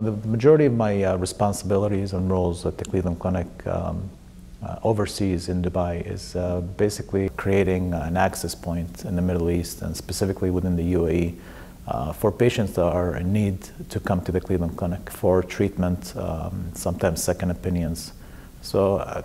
The, the majority of my uh, responsibilities and roles at the Cleveland Clinic um, uh, overseas in Dubai is uh, basically creating an access point in the Middle East and specifically within the UAE uh, for patients that are in need to come to the Cleveland Clinic for treatment, um, sometimes second opinions. So uh,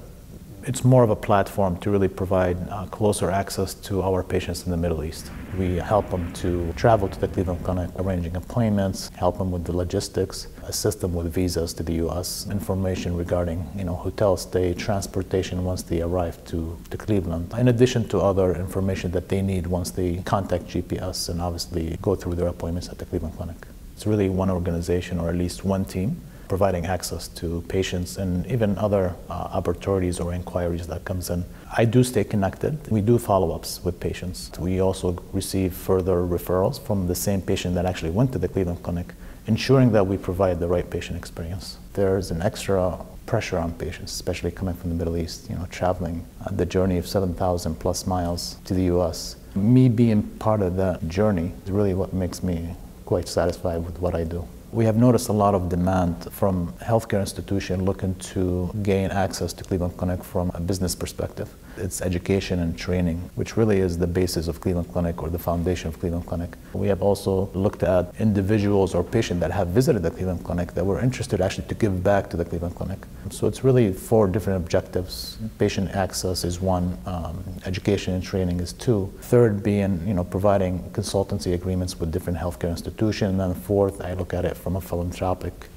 it's more of a platform to really provide uh, closer access to our patients in the Middle East. We help them to travel to the Cleveland Clinic, arranging appointments, help them with the logistics, assist them with visas to the U.S., information regarding you know hotel stay, transportation once they arrive to, to Cleveland, in addition to other information that they need once they contact GPS and obviously go through their appointments at the Cleveland Clinic. It's really one organization or at least one team providing access to patients and even other uh, opportunities or inquiries that comes in. I do stay connected. We do follow-ups with patients. We also receive further referrals from the same patient that actually went to the Cleveland Clinic, ensuring that we provide the right patient experience. There's an extra pressure on patients, especially coming from the Middle East, you know, traveling uh, the journey of 7,000 plus miles to the U.S. Me being part of that journey is really what makes me quite satisfied with what I do. We have noticed a lot of demand from healthcare institutions looking to gain access to Cleveland Clinic from a business perspective. It's education and training, which really is the basis of Cleveland Clinic or the foundation of Cleveland Clinic. We have also looked at individuals or patients that have visited the Cleveland Clinic that were interested actually to give back to the Cleveland Clinic. So it's really four different objectives. Patient access is one, um, education and training is two. Third being, you know, providing consultancy agreements with different healthcare institutions. And then fourth, I look at it from a philanthropic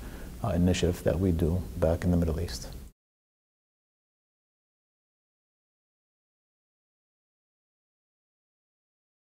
uh, initiative that we do back in the Middle East.